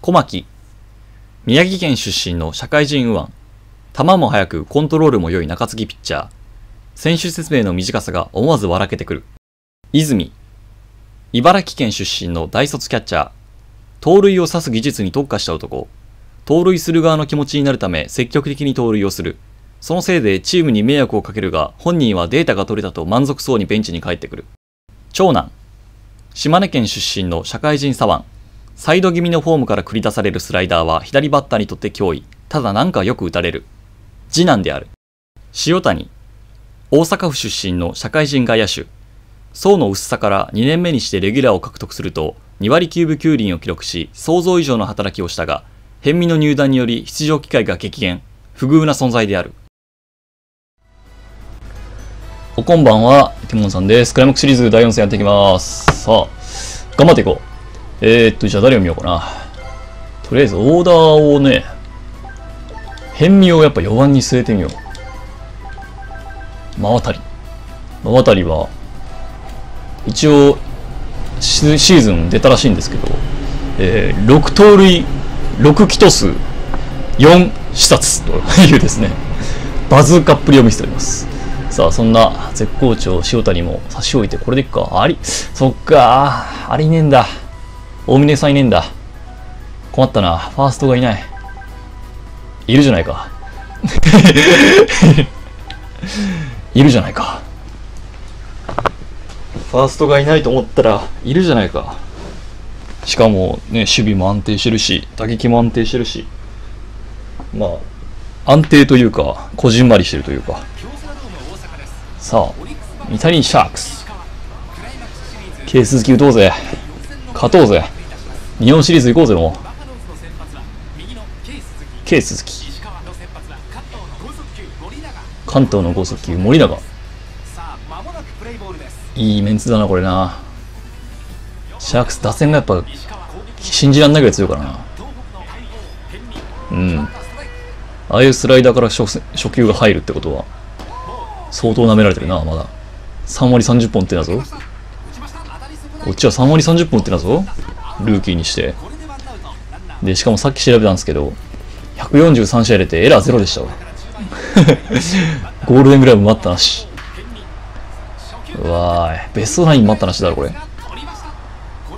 小牧。宮城県出身の社会人右腕。球も速くコントロールも良い中継ぎピッチャー。選手説明の短さが思わず笑けてくる。泉。茨城県出身の大卒キャッチャー。盗塁を刺す技術に特化した男。盗塁する側の気持ちになるため積極的に盗塁をする。そのせいでチームに迷惑をかけるが、本人はデータが取れたと満足そうにベンチに帰ってくる。長男。島根県出身の社会人左腕。サイド気味のフォームから繰り出されるスライダーは左バッターにとって脅威。ただなんかよく打たれる。次男である。塩谷。大阪府出身の社会人外野手。層の薄さから2年目にしてレギュラーを獲得すると、2割9分9厘を記録し、想像以上の働きをしたが、変味の入団により出場機会が激減。不遇な存在である。おこんばんは、ティモンさんです。クライマックスシリーズ第4戦やっていきます。さあ、頑張っていこう。えー、っと、じゃあ誰を見ようかな。とりあえずオーダーをね、変味をやっぱ4番に据えてみよう。真渡り。真渡りは、一応シ、ーズン出たらしいんですけど、えー、6盗塁、6キト数、4視察というですね、バズーカっぷりを見せております。さあ、そんな絶好調塩谷も差し置いて、これでいくか。あり、そっかありねえんだ。大峰さんいねえんだ。困ったな。ファーストがいない。いるじゃないか。いるじゃないか。ファーストがいないと思ったら、いるじゃないか。しかもね、守備も安定してるし、打撃も安定してるし。まあ、安定というか、こじんまりしてるというか。さあ、イタリンシャークス。ケース好き打とうぜ。勝とうぜ。日本シリーズ行こうぜもう。ケース好き。関東の剛速球、森永。いいメンツだな、これな。シャークス、打線がやっぱ、信じらんないぐらい強いからな。うん。ああいうスライダーから初初球が入るってことは、相当舐められてるな、まだ。3割30本ってなぞ。こっちは3割30本ってなぞ。ルーキーにして。で、しかもさっき調べたんですけど、143試合入れてエラーゼロでしたわ。ゴールデングラブ待ったなし。うわーい。ベストナイン待ったなしだろ、これ。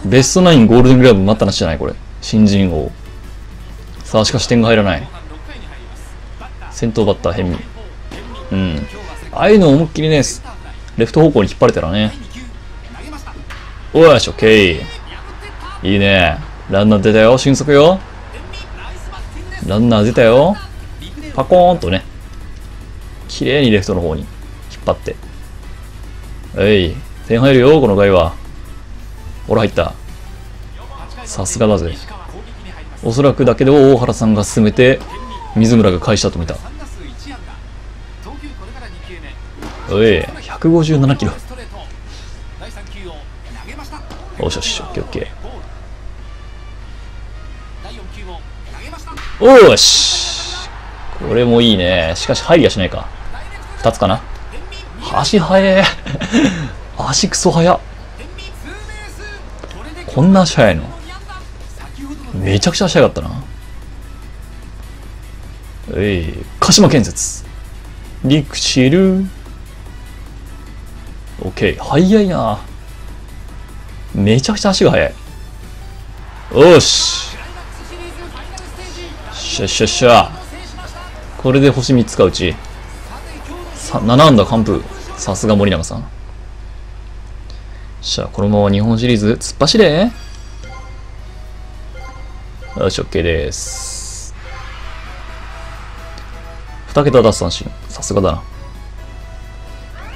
ベストナインゴールデングラブ待ったなしじゃない、これ。新人王。さあ、しかし点が入らない。先頭バッター、ヘンミ。うん。ああいうの思いっきりね、レフト方向に引っ張れたらね。およし、オッケー。いいね。ランナー出たよ。俊足よ。ランナー出たよ。パコーンとね。綺麗にレフトの方に引っ張って。えい。点入るよ、この回は。ほら、入った。さすがだぜ。おそらくだけど、大原さんが進めて、水村が返したと見た。おい、157キロ。おしよし、オッケーオッケー。おーしこれもいいね。しかし入りはしないか。二つかな足速え。足クソ速。こんな足速いのめちゃくちゃ足速かったな。えい、鹿島建設。リクシル。オッケー、速いな。めちゃくちゃ足が速い。よし。しゃしゃしゃ。これで星3つかうち。7安打完封。さすが森永さん。しゃあ、このまま日本シリーズ突っ走れ。よし、OK です。2桁奪三振。さすがだな。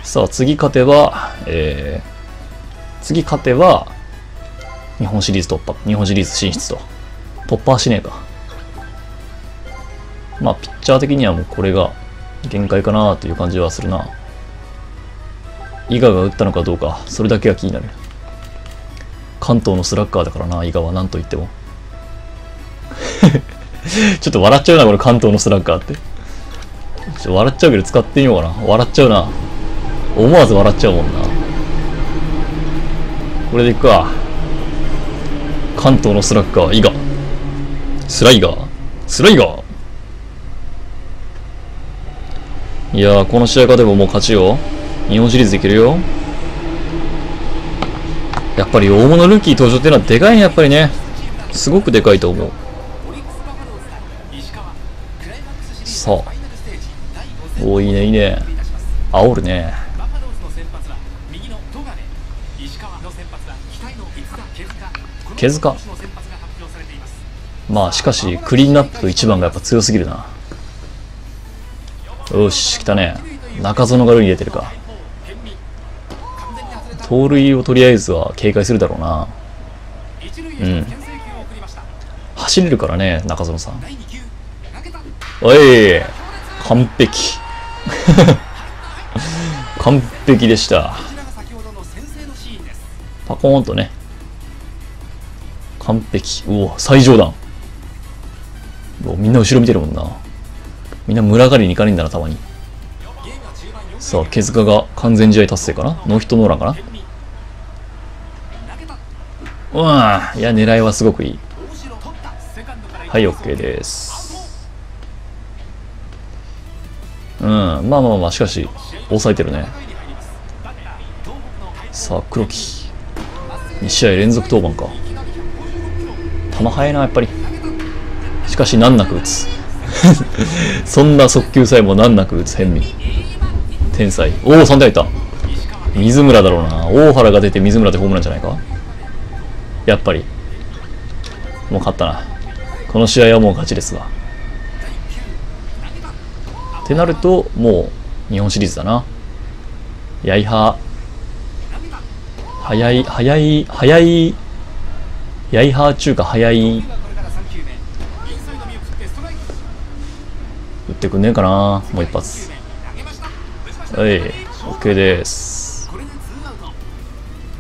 さあ、次勝てば、えー、次勝てば、日本シリーズ突破、日本シリーズ進出と。突破はしねえか。まあ、ピッチャー的にはもうこれが限界かなという感じはするな。伊賀が打ったのかどうか、それだけが気になる。関東のスラッガーだからな、伊賀は何と言っても。ちょっと笑っちゃうな、これ関東のスラッガーって。ちょっと笑っちゃうけど使ってみようかな。笑っちゃうな。思わず笑っちゃうもんな。これでいくか。関東のスラッガー、伊賀。スライガースライガーいやー、この試合勝てばもう勝ちよ。日本シリーズいけるよ。やっぱり大物ルーキー登場っていうのはでかいね、やっぱりね。すごくでかいと思う。さあ。おおいいね、いいね。煽るね。毛塚。まあ、しかし、クリーンナップと1番がやっぱ強すぎるな。よし、来たね。中園が塁に出てるか。盗塁をとりあえずは警戒するだろうな。うん。走れるからね、中園さん。おい完璧。完璧でした。パコーンとね。完璧。うお、最上段。みんな後ろ見てるもんな。みんな群がりに行かねえんだな、たまに。さあ、毛塚が完全試合達成かな？ノーヒットノーランかな？うん。いや、狙いはすごくいい。はい、OK です。うん。まあまあまあ、しかし、抑えてるね。さあ、黒木。2試合連続登板か。球速いな、やっぱり。しかし、難なく打つ。そんな速球さえも難なく打つ変味。天才。おお、3点入った。水村だろうな。大原が出て水村でホームランじゃないかやっぱり。もう勝ったな。この試合はもう勝ちですわ。ってなると、もう日本シリーズだな。やいは。早い、早い、早い、やいは中華早い。ってくんねえかなもう一発。はい、OK です。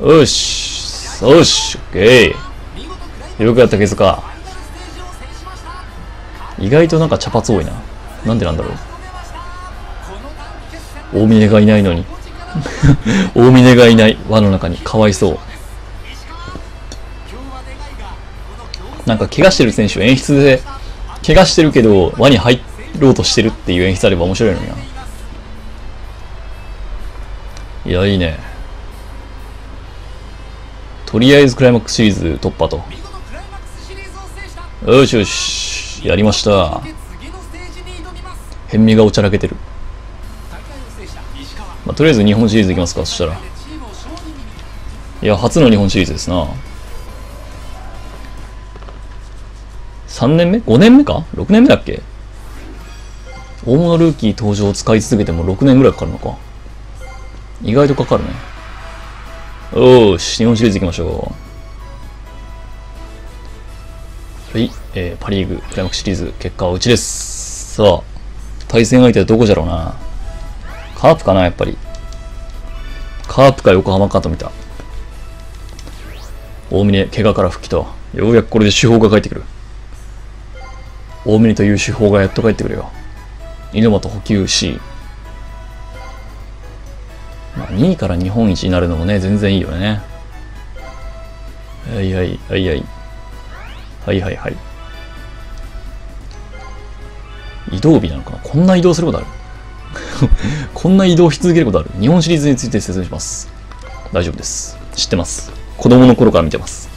よし、よし、OK。よくやったケツか。意外となんか茶髪多いな。なんでなんだろう。大峰がいないのに。大峰がいない輪の中にかわいそう。なんか怪我してる選手演出で怪我してるけど輪に入ってろうとしてるっていう演出あれば面白いのにな。いや、いいね。とりあえずクライマックスシリーズ突破と。よしよし、やりました。変味がおちゃらけてる。まあ、とりあえず日本シリーズいきますか、そしたら。いや、初の日本シリーズですな。3年目 ?5 年目か ?6 年目だっけ？大物ルーキー登場を使い続けても6年ぐらいかかるのか。意外とかかるね。おーし、日本シリーズ行きましょう。はい、えー、パリーグクライマックスシリーズ結果はうちです。さあ、対戦相手はどこじゃろうな。カープかな、やっぱり。カープか横浜かと見た。大峰、怪我から復帰と。ようやくこれで手法が帰ってくる。大峰という手法がやっと帰ってくるよ。猪俣補給 C。まあ、2位から日本一になるのもね、全然いいよね。はいはい、はいはい。はいはいはい。移動日なのかな？こんな移動することある？こんな移動し続けることある？日本シリーズについて説明します。大丈夫です。知ってます。子供の頃から見てます。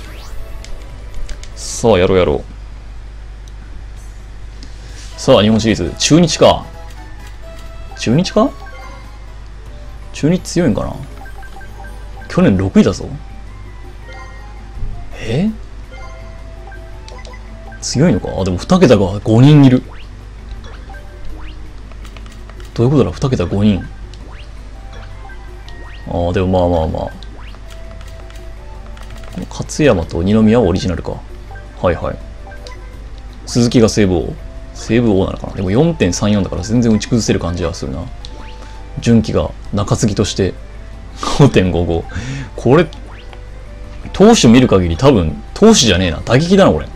さあ、やろうやろう。さあ、日本シリーズ。中日か。中日か？中日強いんかな？去年6位だぞ。え？強いのか？あ、でも2桁が5人いる。どういうことだ ?2 桁5人。ああ、でもまあまあまあ。勝山と二宮はオリジナルか。はいはい。鈴木が西武王。西武王なのかな？でも4.34だから全然打ち崩せる感じはするな。純喜が中継ぎとして5.55。これ、投手見る限り多分、投手じゃねえな。打撃だな、これ。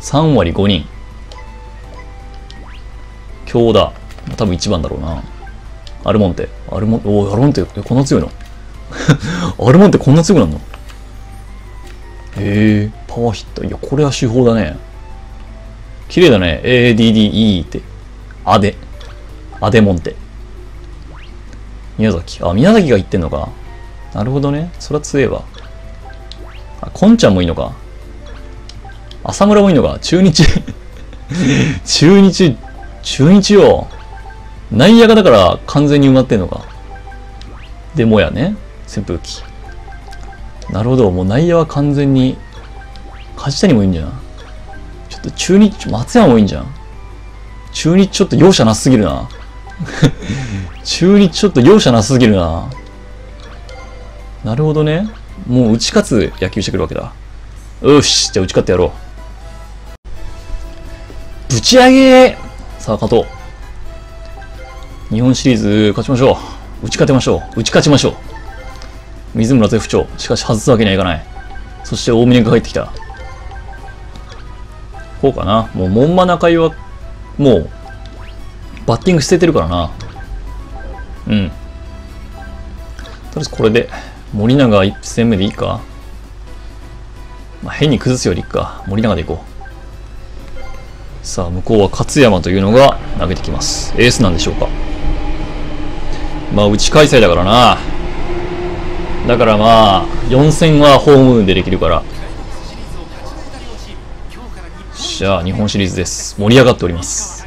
3割5人。強打。多分1番だろうな。アルモンテ。アルモンテ、おアルモンテ、こんな強いの？アルモンテこんな強くなるの？へえ、パワーヒッター。いや、これは手法だね。綺麗だね。ADDE って。アデ。アデモンテ。宮崎。あ、宮崎が言ってんのか。なるほどね。そら強えわ。あ、こんちゃんもいいのか。浅村もいいのか。中日 中日、中日よ。内野がだから完全に埋まってんのか。でもやね。扇風機。なるほど。もう内野は完全に、梶谷もいいんじゃん。ちょっと中日、松山もいいんじゃん。中日ちょっと容赦なすぎるな。中日ちょっと容赦なすぎるな。なるほどね。もう打ち勝つ野球してくるわけだ。よし、じゃあ打ち勝ってやろう。ぶち上げさあ、勝とう。日本シリーズ勝ちましょう。打ち勝てましょう。打ち勝ちましょう。水村絶不調。しかし外すわけにはいかない。そして大峰が帰ってきた。こうかな。もう、門馬中井は、もう、バッティング捨ててるからな。うん。とりあえずこれで、森永1戦目でいいか。まあ、変に崩すよりいいか。森永でいこう。さあ、向こうは勝山というのが投げてきます。エースなんでしょうか。まあ、うち開催だからな。だからまあ、4戦はホームでできるから。じゃあ、日本シリーズです。盛り上がっております。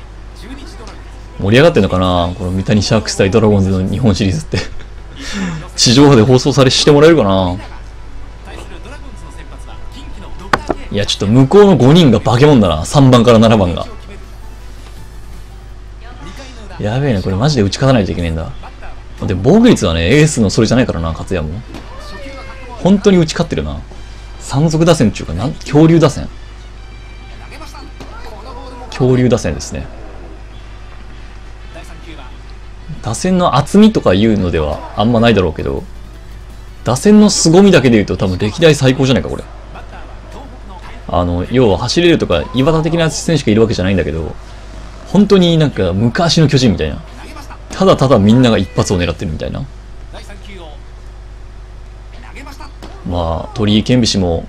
盛り上がってんのかな？この三谷シャークス対ドラゴンズの日本シリーズって地上波で放送されしてもらえるかな？いや、ちょっと向こうの5人が化け物だな。3番から7番が。やべえな、これマジで打ち勝たないといけねえんだ。で、防御率はね、エースのそれじゃないからな、勝也も。本当に打ち勝ってるな。山賊打線っていうか、なん、恐竜打線。恐竜打線ですね。打線の厚みとかいうのではあんまないだろうけど、打線の凄みだけで言うと多分歴代最高じゃないか、これ。あの、要は走れるとか、岩田的な選手がいるわけじゃないんだけど、本当になんか昔の巨人みたいな。ただただみんなが一発を狙ってるみたいな。まあ、鳥居健美氏も、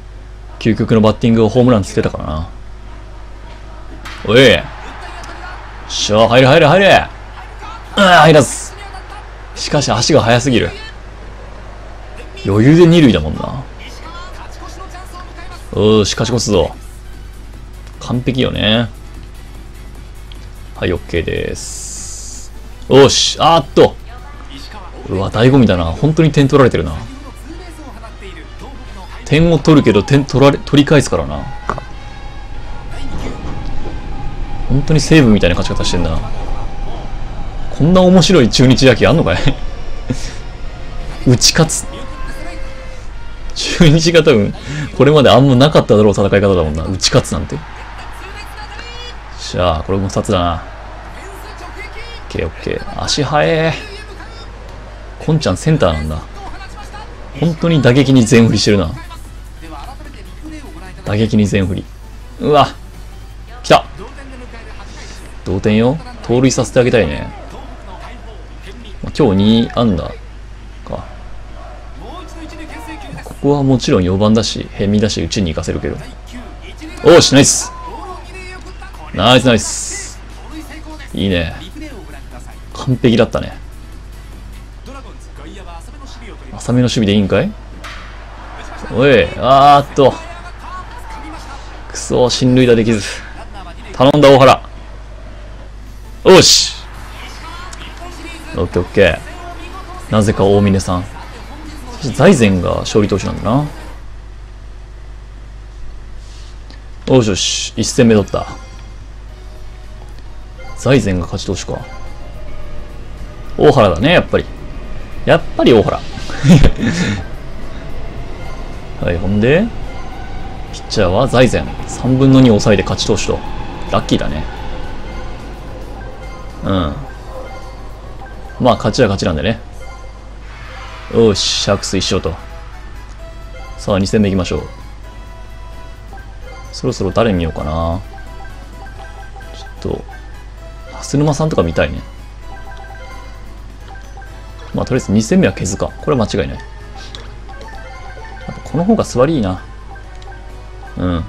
究極のバッティングをホームランつってたからな。おいしゃあ、入れ入れ入れあ入らず。しかし足が速すぎる。余裕で二塁だもんな。よし、勝ち越すぞ。完璧よね。はい、OK です。よし、あーっと。うわ、醍醐味だな。本当に点取られてるな。点を取るけど点取られ、取り返すからな。本当にセーブみたいな勝ち方してんだな。こんな面白い中日野球あんのかい？打ち勝つ。中日が多分、これまであんまなかっただろう戦い方だもんな。打ち勝つなんて。しゃあ、これも2つだな。オッケーオッケー。足速え。こんちゃんセンターなんだ。本当に打撃に全振りしてるな。打撃に全振り。うわ。同点よ。盗塁させてあげたいね。今日2アンダーか。ここはもちろん4番だし、ヘミだし、うちに行かせるけど。おし、ナイスナイスナイスいいね。完璧だったね。浅めの守備でいいんかい？おい、あーっと。くそ、進塁打できず。頼んだ大原。おしオッケーオッケー。なぜか大峰さん。財前が勝利投手なんだな。おしよし、一戦目取った。財前が勝ち投手か。大原だね、やっぱり。やっぱり大原。はい、ほんで、ピッチャーは財前。3分の2抑えて勝ち投手と。ラッキーだね。うん。まあ、勝ちは勝ちなんでね。よし、シャークス一勝と。さあ、2戦目行きましょう。そろそろ誰見ようかな。ちょっと、蓮沼さんとか見たいね。まあ、とりあえず2戦目は削か。これは間違いない。この方が座りいいな。うん。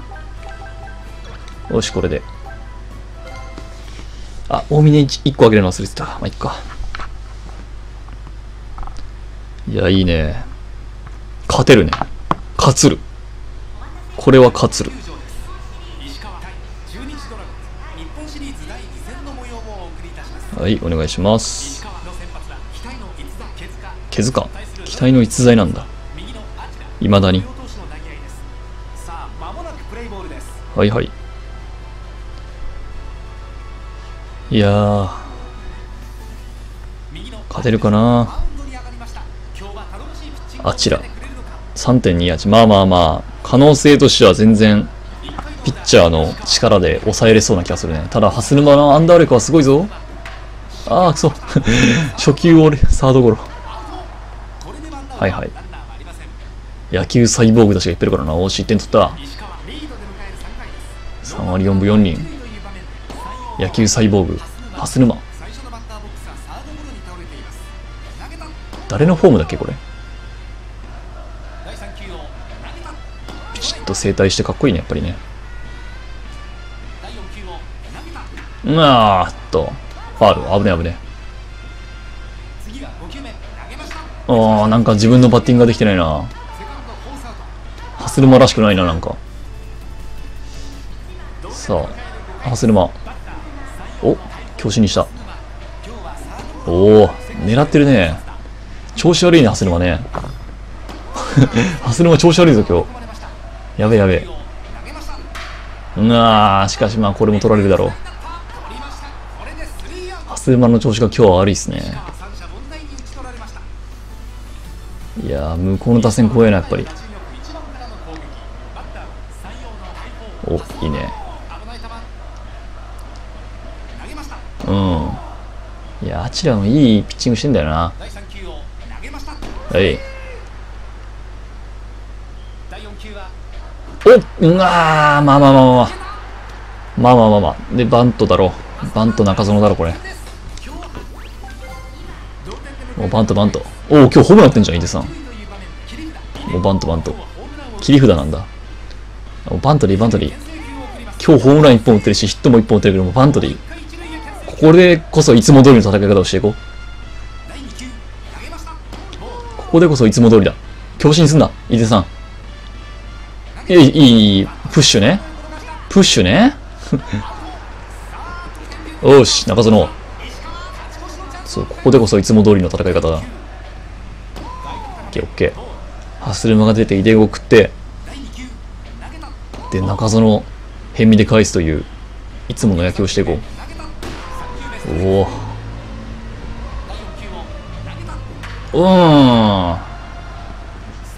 よし、これで。あ、大峰 1, 1個あげるの忘れてた。まあ、いっか。いや、いいね。勝てるね。勝つる。これは勝つる。はい、お願いします。石川の先発は期待の逸材毛塚。期待の逸材なんだ。右のアキラ未だに。両投手のいやー、勝てるかな？あちら3.28。まあまあまあ、可能性としては全然、ピッチャーの力で抑えれそうな気がするね。ただ、ハス沼のアンダーレクはすごいぞ。あー、くそ。初球をサードゴロ。はいはい野球サイボーグたちが言ってるからな。おし、1点取った。3割4分4厘。野球サイボーグ蓮沼誰のフォームだっけこれ？ピチッと整体してかっこいいねやっぱりね。なーっと。ファール。危ね危ねああなんか自分のバッティングができてないな。ハスルマらしくないななんか。さあハスルマ。お、強振にした。おお、狙ってるね。調子悪いね、ハス沼ね。ハス沼調子悪いぞ、今日。やべえやべえ。うわ、しかしまあ、これも取られるだろう。取りましたこれでスリーアウトハス沼の調子が今日は悪いっすね。いや、向こうの打線怖いな、やっぱり。打順よくうん。いや、あちらもいいピッチングしてんだよな。はい。第4球はおうわー、まあまあまあまあまあ。まあまあまあ。で、バントだろ。バント中園だろ、これ。もうバントバント。おお、今日ホームランってんじゃん、井出さん。もうバントバント。切り札なんだ。もうバントでいい、バントでいい。牽制球を送ります今日ホームラン1本打ってるし、ヒットも1本打ってるけど、もバントでいい。一回一塁へ牽制これこそいつも通りの戦い方をしていこう。ここでこそいつも通りだ。強振すんな、井出さん。いい、いい、い、プッシュね。プッシュね。よし、中園。そう、ここでこそいつも通りの戦い方だ。オッケーオッケー。ハスルマが出て、井出を送って、で、中園、変身で返すという、いつもの野球をしていこう。おお。う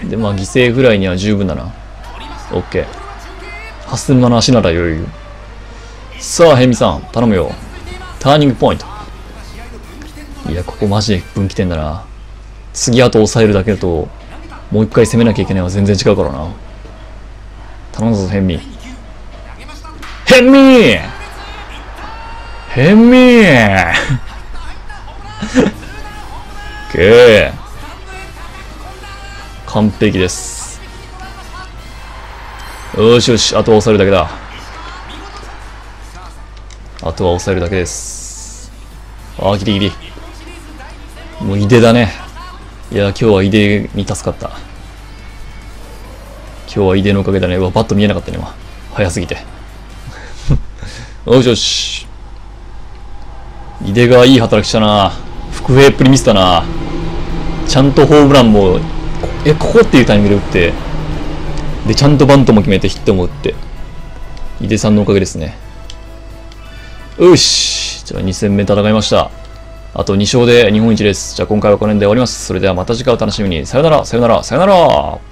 ん。で、まあ、犠牲フライには十分だな。取りましたオッケー。これは中継ハスルマの足なら余裕。さあ、ヘミさん、頼むよ。ターニングポイント。いや、ここマジで分岐点だな。次あと抑えるだけだと、もう一回攻めなきゃいけないは全然違うからな。頼むぞ、ヘミ。ヘンミヘンミけー。完璧です。よしよし、あとは抑えるだけだ。あとは抑えるだけです。あー、ギリギリ。もう井出だね。いや、今日は井出に助かった。今日は井出のおかげだね。うわ、バット見えなかったね、今。早すぎて。よしよし。井出がいい働きしたな。伏兵っぷり見せたな。ちゃんとホームランも、え、ここっていうタイミングで打って、で、ちゃんとバントも決めてヒットも打って、井出さんのおかげですね。よし。じゃあ2戦目戦いました。あと2勝で日本一です。じゃあ今回はこの辺で終わります。それではまた次回お楽しみに。さよなら、さよなら、さよなら。